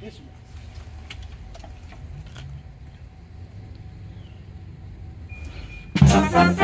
This one.